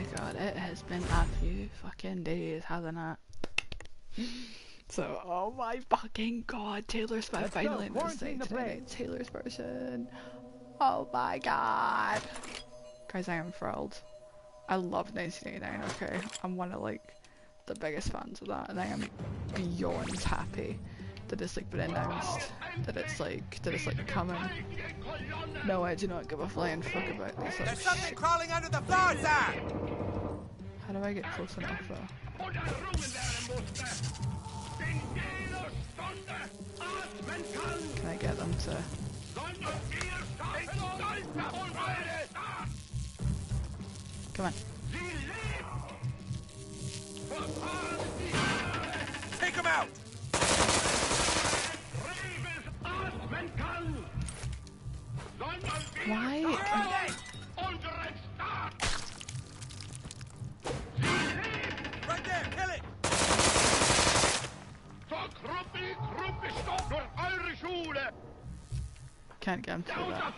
it has been a few fucking days, hasn't it? So, oh my fucking god, Taylor Swift finally go, in the today. Taylor's version. Oh my god. Guys, I am thrilled. I love 1989, okay? I'm one of like the biggest fans of that, and I am beyond happy that it's like been announced that it's like that it's like coming. No, I do not give a flying fuck about these. Like, There's something crawling under the floor, sir! how do I get close enough though? Can I get them to? Come on. Take him out! Why? Can't get him through that.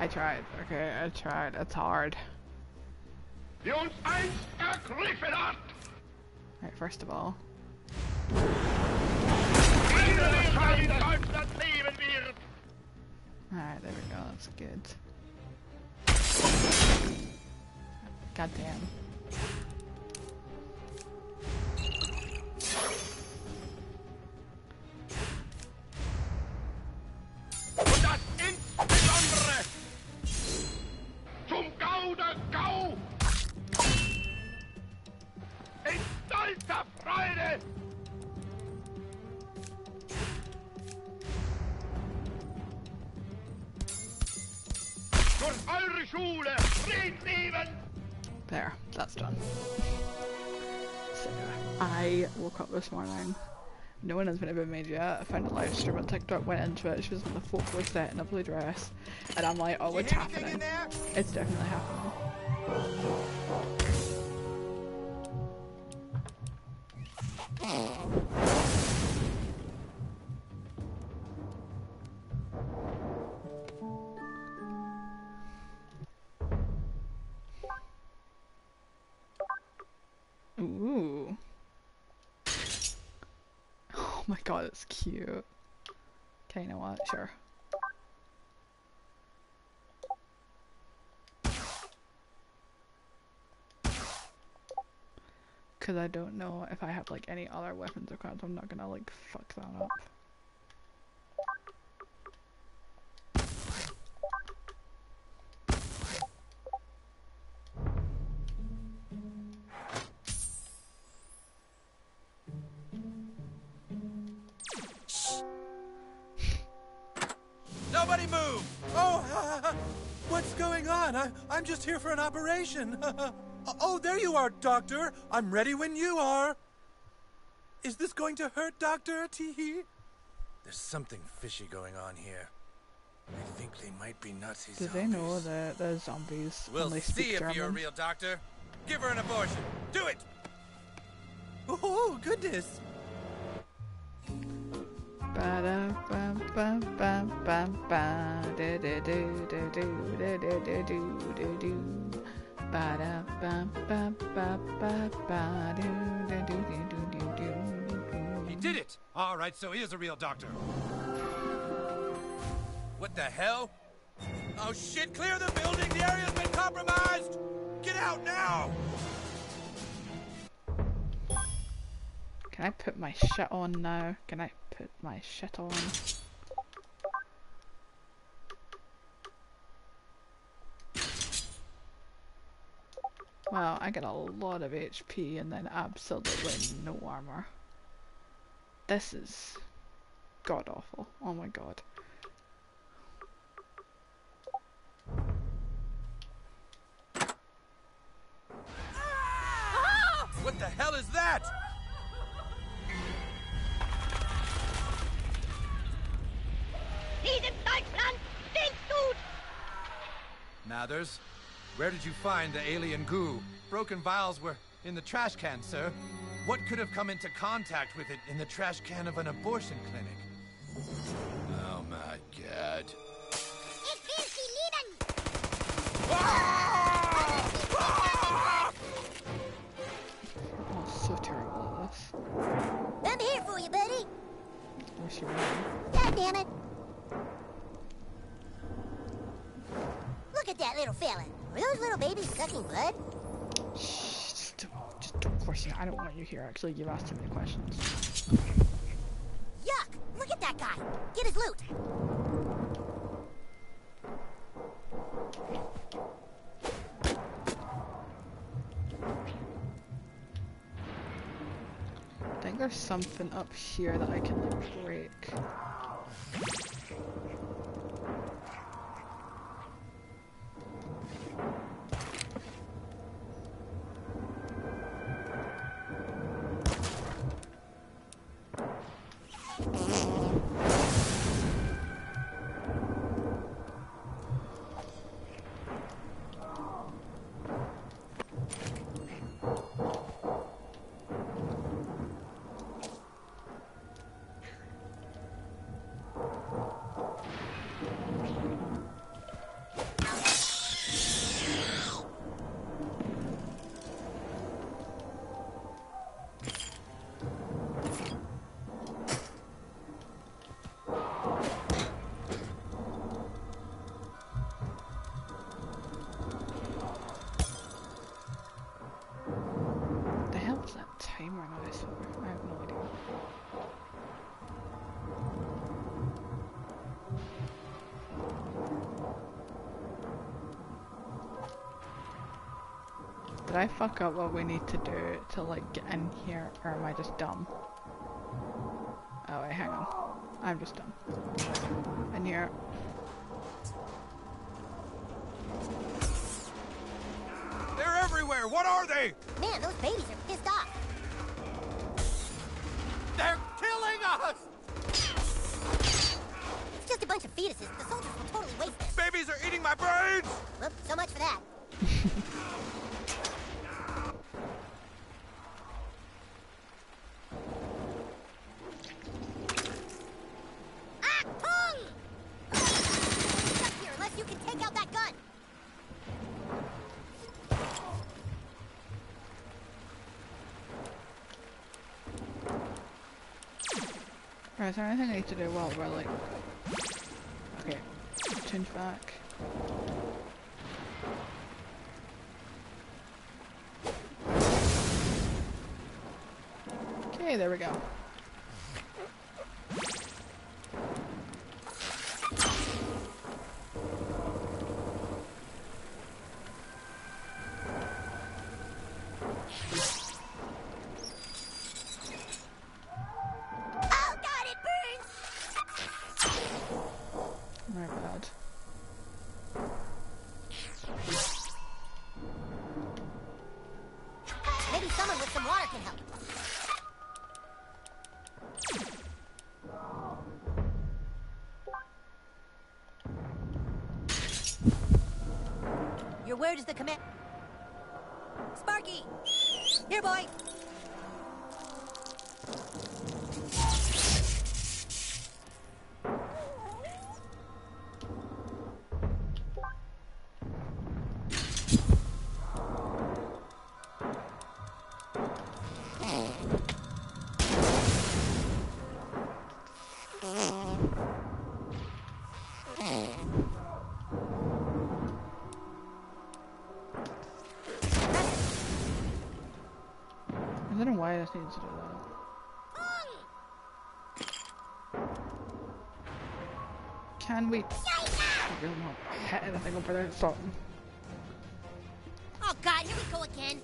I tried. Okay, I tried. It's hard. die uns einst ergriffen hat. Right, first of all. That's good. God No one has been ever made yet. I found a live stream on TikTok, went into it. She was in the folklore set in a blue dress. And I'm like, oh, You it's happening. It's definitely happening. My god, it's cute. Okay, you know what? Sure. Cause I don't know if I have like any other weapons or cards, I'm not gonna like fuck that up. An operation. oh, there you are, Doctor. I'm ready when you are. Is this going to hurt, Doctor? Teehee? There's something fishy going on here. I think they might be Nazi Do zombies. they know that the zombies We'll only see speak if German? you're a real doctor. Give her an abortion. Do it! Oh, goodness. Ba-da-bum-bum-bum-bum. Do-do-do-do-do-do-do-do-do. He did it! All right, so he is a real doctor. What the hell? Oh shit, clear the building! The area's been compromised! Get out now! Can I put my shit on now? Can I put my shit on? Wow, I get a lot of HP and then absolutely no armor. This is god awful. Oh my god. Ah! What the hell is that? Diesem Deutschland Stinkgut! Mathers, where did you find the alien goo? Broken vials were in the trash can, sir. What could have come into contact with it in the trash can of an abortion clinic? Oh my god. Little baby sucking blood? Shh, just don't, just don't question. I don't want you here. Actually, you've asked too many questions. Yuck! Look at that guy. Get his loot. I think there's something up here that I can like break. Did I fuck up what we need to do to like get in here or am I just dumb? Oh wait, hang on. I'm just dumb. In here. They're everywhere. What are they? Man, those babies are pissed off. They're killing us. It's just a bunch of fetuses. The soldiers will totally waste them. Babies are eating my brains. Well, so much for that. Achtung! Stuck here unless you can take out that gun. Right, is there anything I need to do while we're like... Okay, change back. Okay, there we go. Here, boy! Why I just needed to do that. Can we... I will not hit anything over there. Stop. Oh god, here we go again.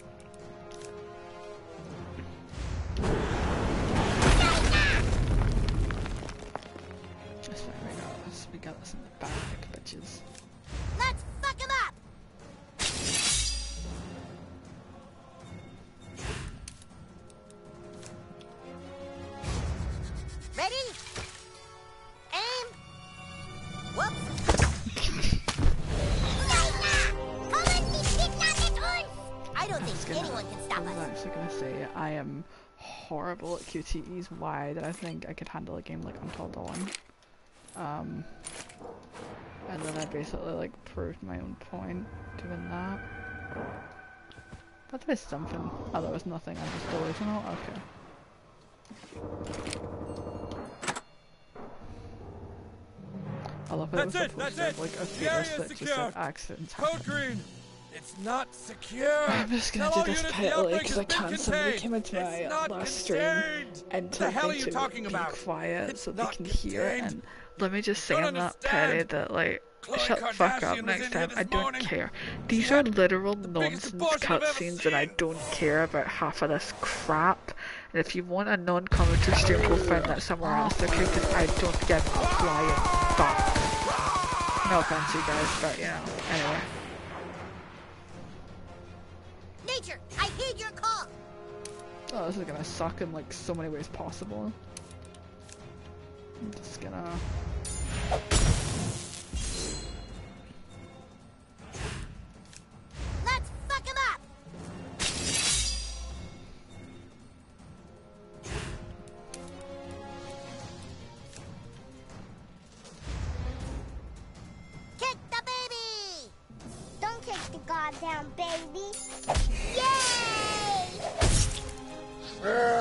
I don't think anyone can I stop was us. actually gonna say I am horrible at QTEs. Why did I think I could handle a game like Until Dawn? Um, and then I basically like proved my own point doing that. But there is something. Oh, there was nothing. I'm just delusional. Okay. I love how That's it, supposed that's to have, it. like a The area is that just secure. said accidents happen. Code green. It's not secure. I'm just gonna Tell do this quietly because I can't. Somebody came into my uh, last stream and The told hell me are you to talking be about? quiet It's so they can hear. contained. And let me just say, I'm not petty that like. Khloe Shut the fuck up next time. I don't morning. care. These are literal biggest nonsense cutscenes and I don't care about half of this crap. And if you want a non-commentary stream, go find that somewhere else, okay? Because I don't give a flying fuck. No offense, you guys, but you know, anyway. Nature, I heed your call. Oh, this is gonna suck in like so many ways possible. I'm just gonna. Let's fuck him up. Kick the baby. Don't kick the goddamn baby. Right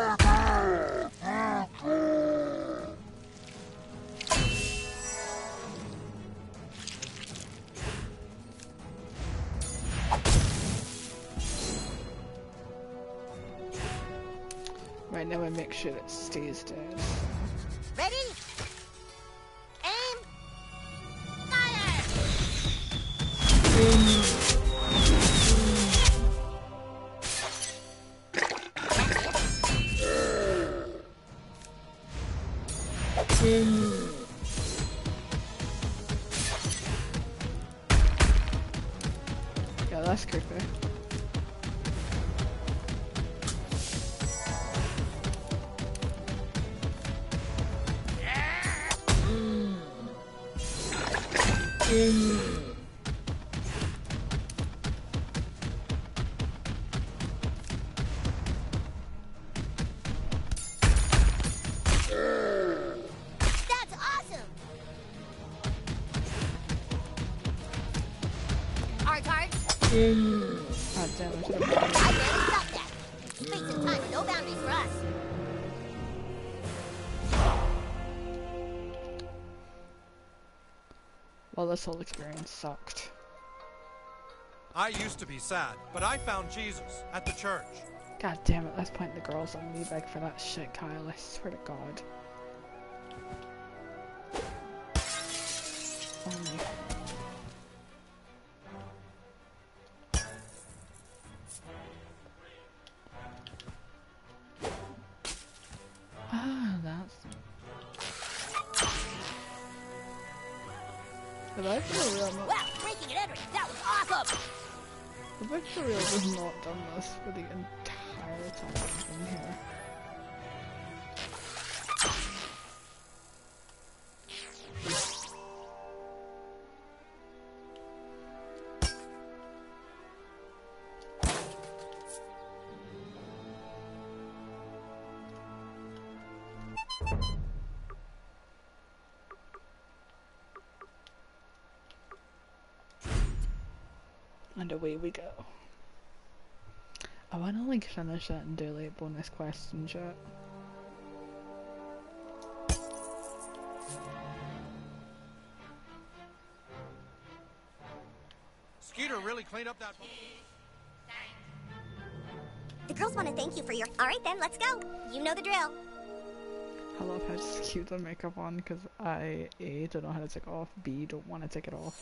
That's this whole experience sucked. I used to be sad, but I found Jesus at the church. God damn it, let's point the girls on me beg for that shit, Kyle. I swear to God. And away we go. I wanna like finish it and do like bonus quests and shit. Skeeter really cleaned up that. The girls want to thank you for your. Alright then, let's go. You know the drill. Just keep the makeup on because I A don't know how to take off, B don't want to take it off.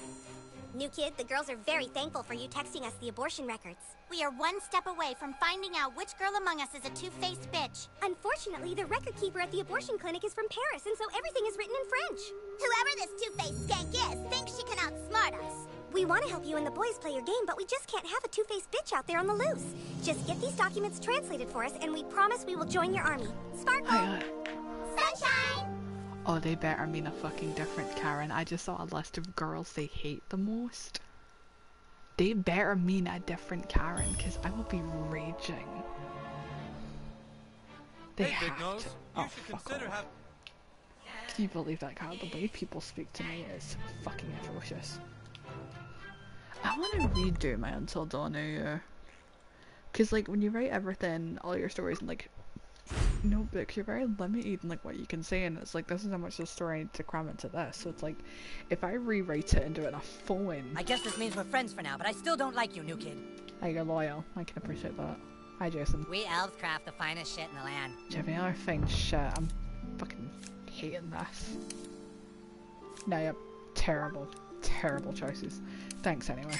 New kid, the girls are very thankful for you texting us the abortion records. We are one step away from finding out which girl among us is a two-faced bitch. Unfortunately, the record keeper at the abortion clinic is from Paris, and so everything is written in French. Whoever this two-faced skank is thinks she can outsmart us. We want to help you and the boys play your game, but we just can't have a two-faced bitch out there on the loose. Just get these documents translated for us, and we promise we will join your army. Sparkle! Hi, Sunshine! Oh, they better mean a fucking different Karen. I just saw a list of girls they hate the most. They better mean a different Karen, because I will be raging. They hey, have Big Nose, to. you oh, should fuck consider off. Can you believe that, Kyle? The way people speak to me is fucking atrocious. I want to redo my Until Dawn. Because, like, when you write everything, all your stories in, like, no, but you're very limited in like what you can say, and it's like this is how much the story I need to cram into this. So it's like, if I rewrite it and do it in I guess this means we're friends for now, but I still don't like you, new kid. I you're loyal. I can appreciate that. Hi, Jason. We elves craft the finest shit in the land. Have any fine shit? I'm fucking hating this. No, yep. Terrible, terrible choices. Thanks anyway.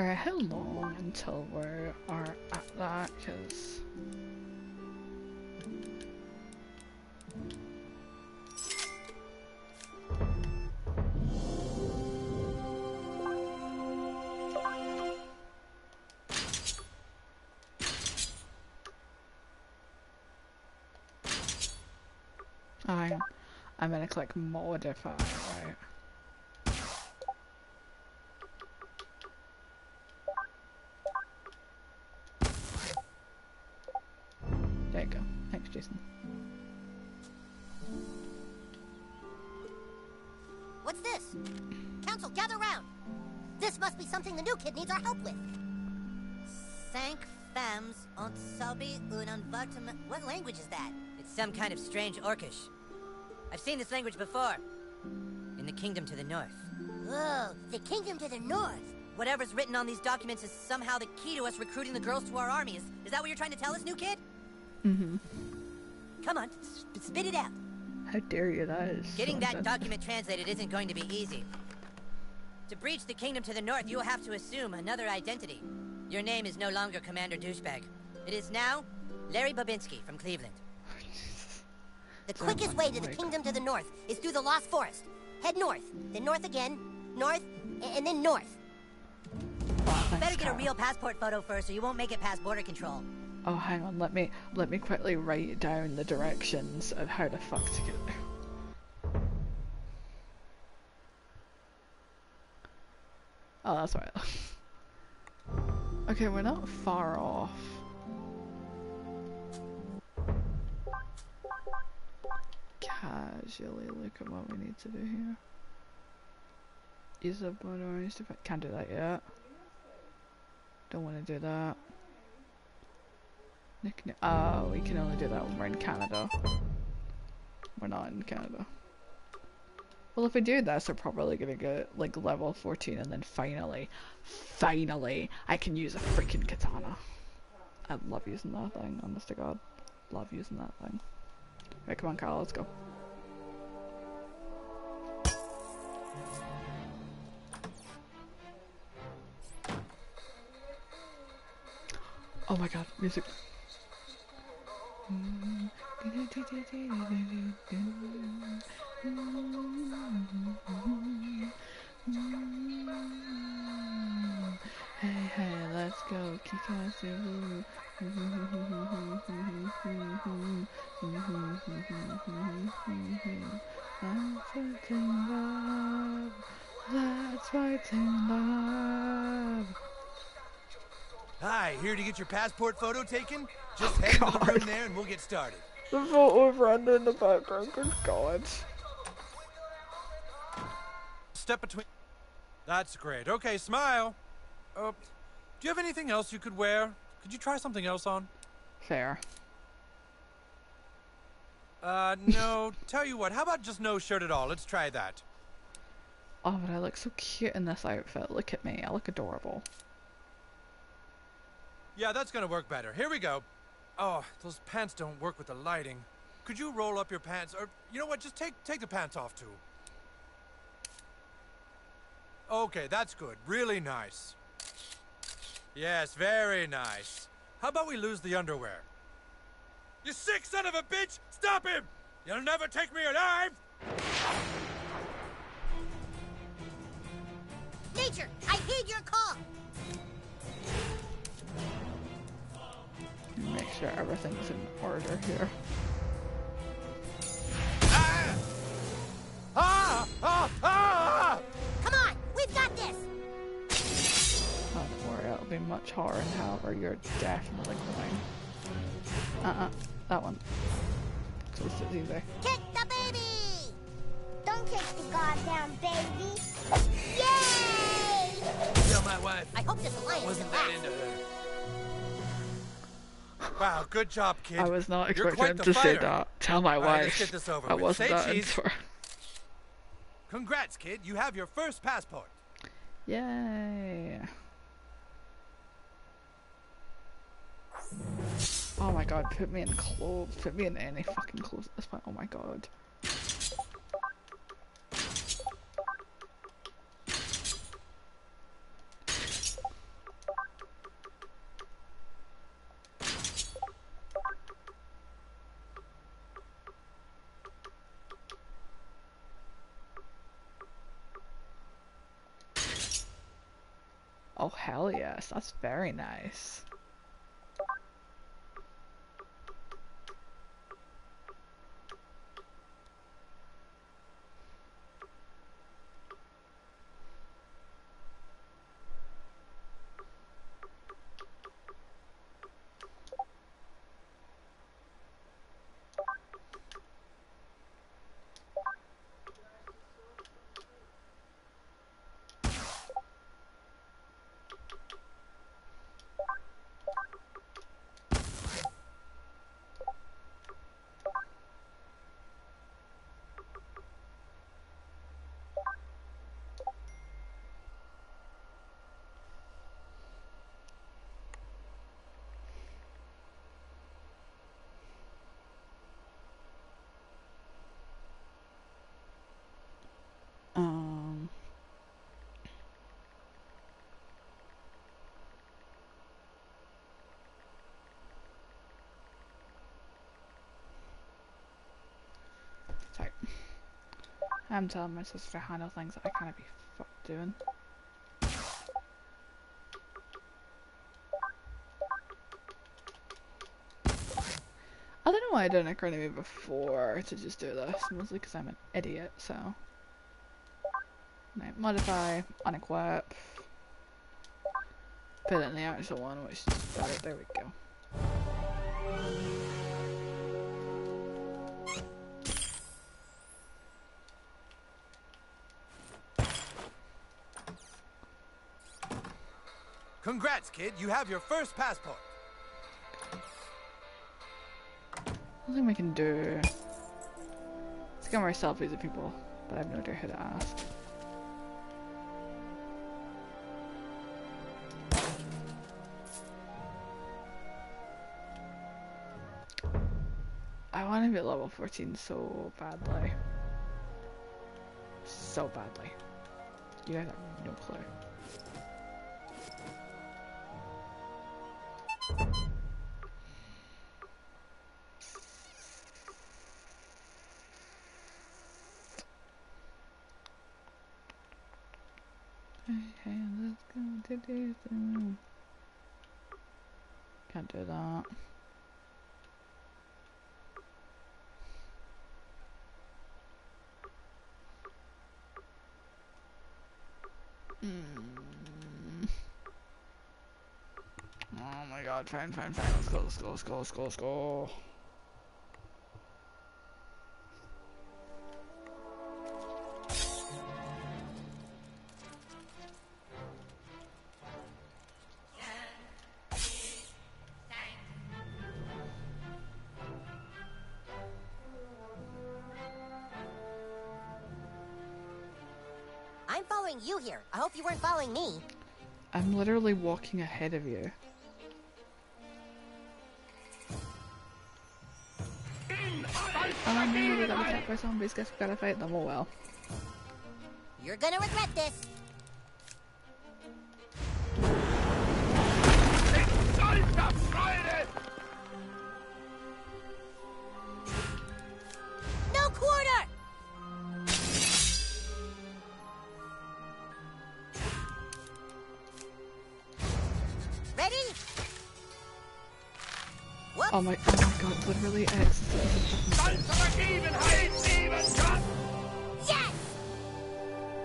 Alright, how long until we are at that? Because. Oh. I'm gonna click modify, right? This must be something the new kid needs our help with. Cinq femmes ont sabi un envartement. What language is that? It's some kind of strange Orcish. I've seen this language before. In the kingdom to the north. Oh, the kingdom to the north. Whatever's written on these documents is somehow the key to us recruiting the girls to our army. Is, is that what you're trying to tell us, new kid? Mm-hmm. Come on, sp- spit it out. How dare you, that is. Getting so that insensitive. document translated isn't going to be easy. To breach the kingdom to the north, you will have to assume another identity. Your name is no longer Commander Douchebag. It is now Larry Babinski from Cleveland. The oh quickest way to the kingdom to the north is through the Lost Forest. Head north, then north again, north, and then north. Thanks, Better get a real passport photo first, or you won't make it past border control. Oh, hang on. Let me let me quickly write down the directions of how the fuck to get there. Oh, that's right. okay, we're not far off. Casually look at what we need to do here. Use a blood orange to can't do that yet. Don't want to do that. Oh, we can only do that when we're in Canada. We're not in Canada. Well, if we do this, we're probably gonna get like level 14, and then finally, finally, I can use a freaking katana. I love using that thing, honest to God. Love using that thing. Right, come on, Kyle, let's go. Oh my god, music. Hey, hey, let's go, Kikasu. Let's fight in love. Let's fight in love. Hi, here to get your passport photo taken? Just oh, head into the God. room there and we'll get started. The photo of Randa in the background, good god. Step between. That's great. Okay, smile. Uh, do you have anything else you could wear? Could you try something else on? Fair. Uh, no. Tell you what, how about just no shirt at all? Let's try that. Oh, but I look so cute in this outfit. Look at me, I look adorable. Yeah, that's gonna work better. Here we go. Oh, those pants don't work with the lighting. Could you roll up your pants, or you know what? Just take take the pants off too. Okay, that's good. Really nice. Yes, very nice. How about we lose the underwear? You sick son of a bitch! Stop him! You'll never take me alive! Nature, I heed your call. Make sure everything's in order here. Ah! Ah! Ah! Ah! Come on, we've got this. Oh, don't worry, it'll be much harder, however, you're definitely going. Uh-uh, that one. So this is easy. Kick the baby. Don't kick the goddamn baby. Yay! Tell my wife I hope this alliance wasn't that into her. Wow, good job, kid. I was not expecting him the to say that. Tell my All right, wife. let's get this over I with. wasn't Say that cheese. into her. Congrats, kid. You have your first passport. Yay. Oh my god, put me in clothes. Put me in any fucking clothes at this point. Oh my god. Oh hell yes, that's very nice. Um. Sorry. I'm telling my sister to handle things that I can't be fucked doing. I don't know why I didn't Academy before to just do this, mostly because I'm an idiot, so. No, modify, unequip. Put it in the actual one, which is better. There we go. Congrats, kid. You have your first passport. I think we can do. Let's get more selfies of people, but I have no idea who to ask. I want to be level 14 so badly. So badly. You guys have no clue. Can't do that. Mm. Oh my god, fine, fine, fine. Let's go, let's go, let's go, let's go, let's go. Literally walking ahead of you. Oh no, we got attacked by zombies. Guess we gotta fight them. Oh well. You're gonna regret this. X. Yes!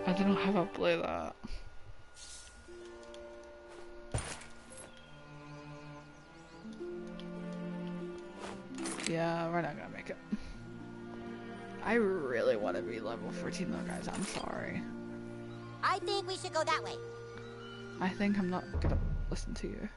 I don't know how I play that. Yeah, we're not gonna make it. I really want to be level 14 though, guys. I'm sorry. I think we should go that way. I think I'm not gonna listen to you.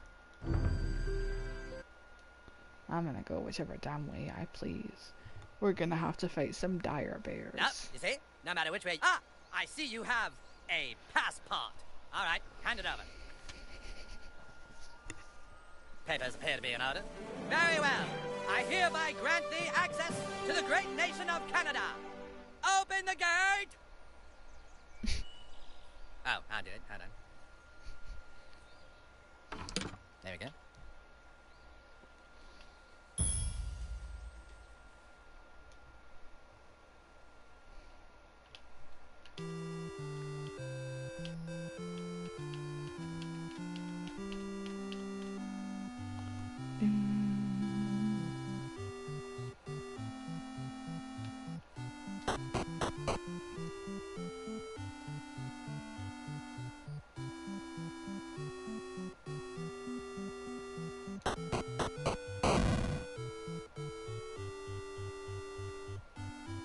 I'm gonna go whichever damn way I please. We're gonna have to fight some dire bears. Yep, you see? No matter which way. Ah! I see you have a passport. All right, hand it over. Papers appear to be in order. Very well. I hereby grant thee access to the great nation of Canada. Open the gate! oh, I'll do it. Hold on. There we go.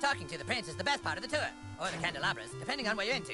Talking to the prince is the best part of the tour, or the candelabras, depending on what you're into.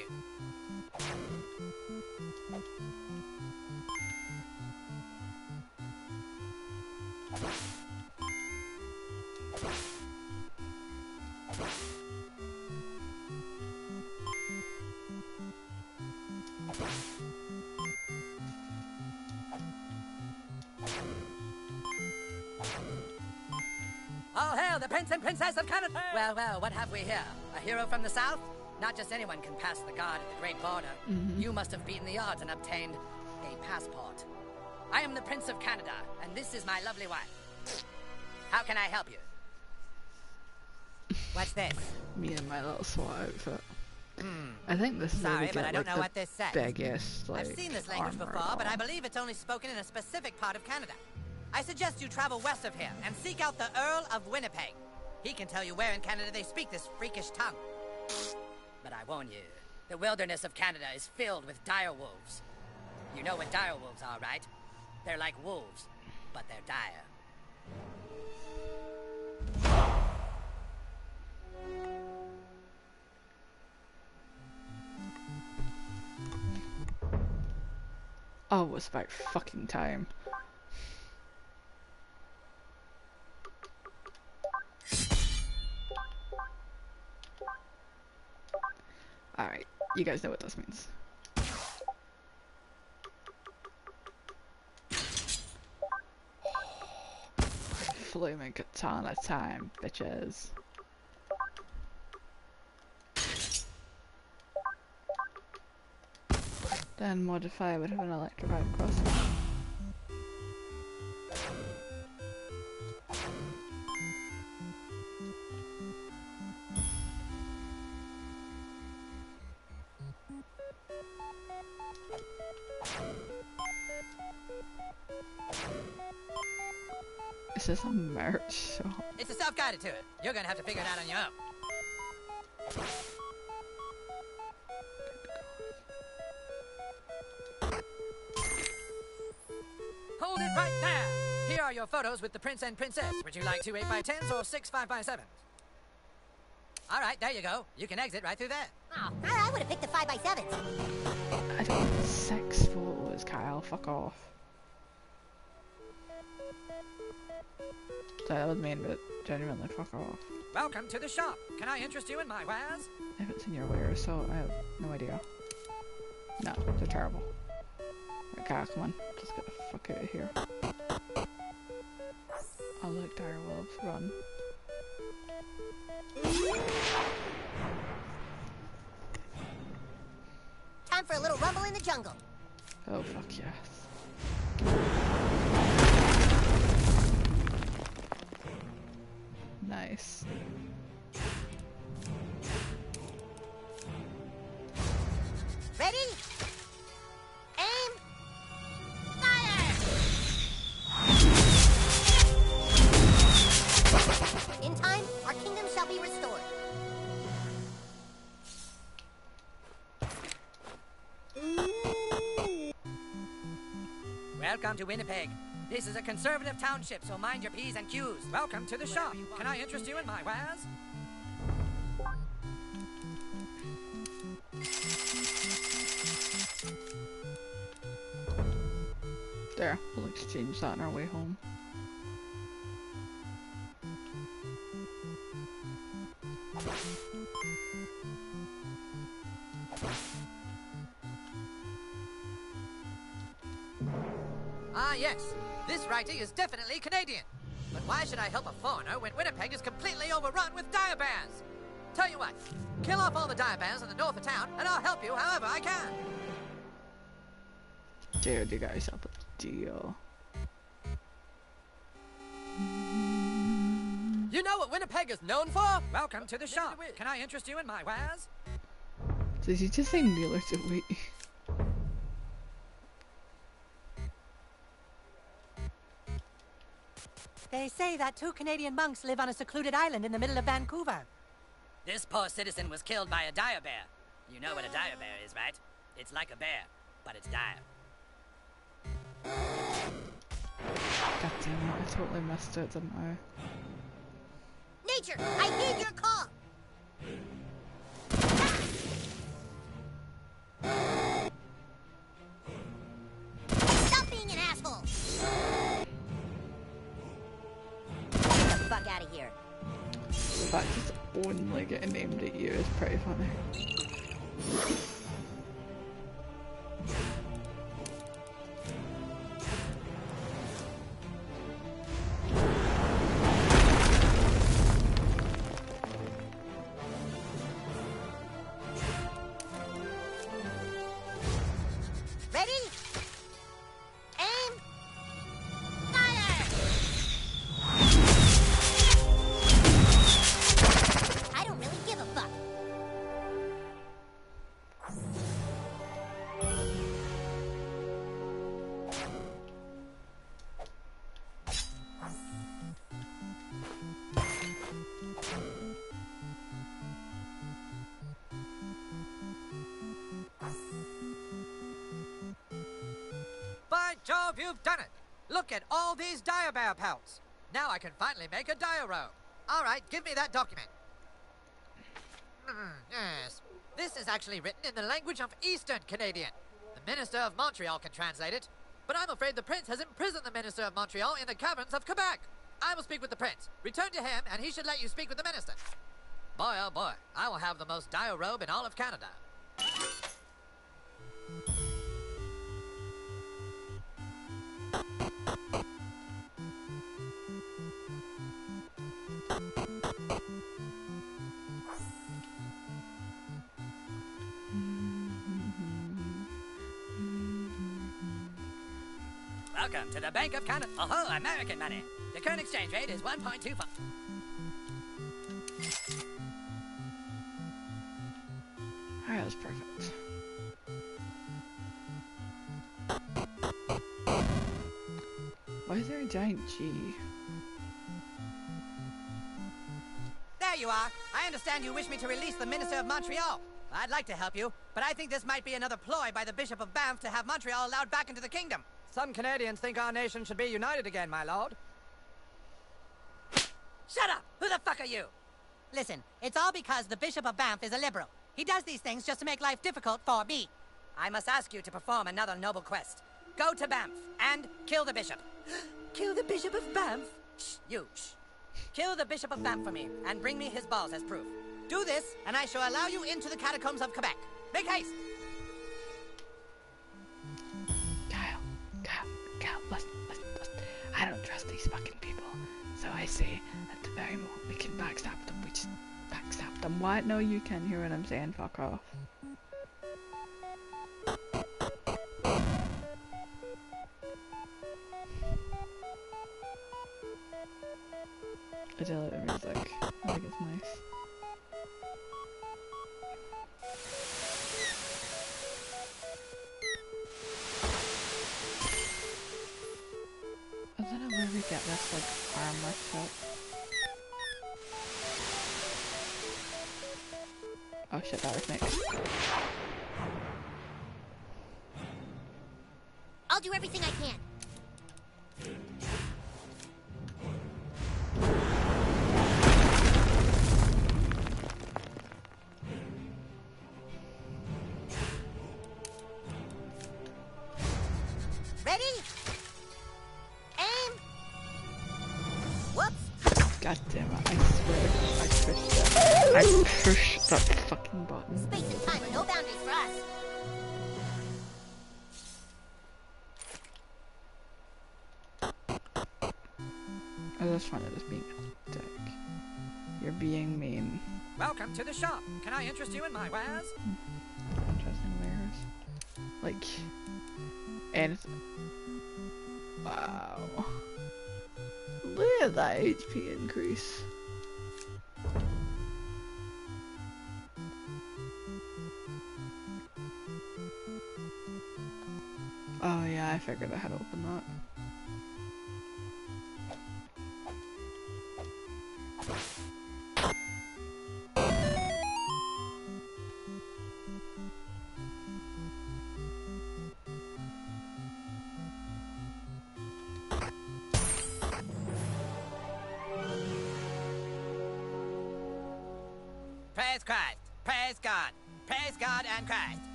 We here? A hero from the South? Not just anyone can pass the guard at the Great Border. Mm-hmm. You must have beaten the odds and obtained a passport. I am the Prince of Canada, and this is my lovely wife. How can I help you? What's this? Me and my little SWAT outfit. Hmm. I think this is Sorry, but I don't like know what this says. biggest like I've seen this language before, but I believe it's only spoken in a specific part of Canada. I suggest you travel west of here and seek out the Earl of Winnipeg. He can tell you where in Canada they speak this freakish tongue. But I warn you, the wilderness of Canada is filled with dire wolves. You know what dire wolves are, right? They're like wolves, but they're dire. Oh, it's about fucking time. Alright, you guys know what this means. Flaming katana time, bitches. Then modify with an electrified crossbow. Is this a merch shop? It's a self-guided tour. You're gonna have to figure it out on your own. Hold it right there! Here are your photos with the prince and princess. Would you like two 8 by 10s or six 5 by 7s All right, there you go. You can exit right through there. Oh, I, I would have picked the 5x7s. I don't want six photos, Kyle. Fuck off. Sorry, that was mean, but genuinely, fuck off. Welcome to the shop. Can I interest you in my wares? If it's in your wares, so I have no idea. No, they're terrible. Right, Kyle, come on. Just get the fuck out of here. Oh, look, dire wolves, run. Time for a little rumble in the jungle. Oh, fuck yes. Nice. Ready? Aim! Fire! In time, our kingdom shall be restored. Welcome to Winnipeg. This is a conservative township, so mind your P's and Q's. Welcome to the shop. Can I interest you in my wares? There, we'll exchange that on our way home. Is definitely Canadian. But why should I help a foreigner when Winnipeg is completely overrun with bears? Tell you what, kill off all the bears in the north of town, and I'll help you however I can. Dude, you got yourself a deal. You know what Winnipeg is known for? Welcome to the shop. Can I interest you in my wares? Did you just say Neil or did They say that two Canadian monks live on a secluded island in the middle of Vancouver. This poor citizen was killed by a dire bear. You know what a dire bear is, right? It's like a bear, but it's dire. God damn it, I totally missed it, didn't I? Nature, I heed your call. Fact it's only getting named at you is pretty funny. You've done it! Look at all these dire bear pelts. Now I can finally make a dire robe. All right, give me that document. Hmm, yes. This is actually written in the language of Eastern Canadian. The Minister of Montreal can translate it, but I'm afraid the Prince has imprisoned the Minister of Montreal in the caverns of Quebec. I will speak with the Prince. Return to him, and he should let you speak with the Minister. Boy, oh boy, I will have the most dire robe in all of Canada. Welcome to the Bank of Canada. Oh, American money. The current exchange rate is 1.25. Alright, that's perfect. Why is there a giant G? There you are. I understand you wish me to release the Minister of Montreal. I'd like to help you, but I think this might be another ploy by the Bishop of Banff to have Montreal allowed back into the kingdom. Some Canadians think our nation should be united again, my lord. Shut up! Who the fuck are you? Listen, it's all because the Bishop of Banff is a liberal. He does these things just to make life difficult for me. I must ask you to perform another noble quest. Go to Banff and kill the bishop. kill the Bishop of Banff? Shh, you, shh. Kill the Bishop of Banff for me and bring me his balls as proof. Do this, and I shall allow you into the catacombs of Quebec. Make haste! These fucking people. So I say, at the very moment we can backstab them, we just backstab them. What? No, you can't hear what I'm saying. Fuck off. I do the music. I think it's nice. I don't know where we get this like armor set. Oh shit, that was next. I'll do everything I can. Welcome to the shop. Can I interest you in my wares? Interesting wares. Like, anything. Wow. Look at that HP increase. Oh yeah, I figured I had to open that.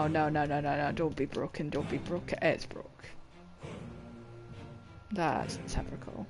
No, no, no, no, no, no, don't be broken, don't be broken. It's broke. That's typical.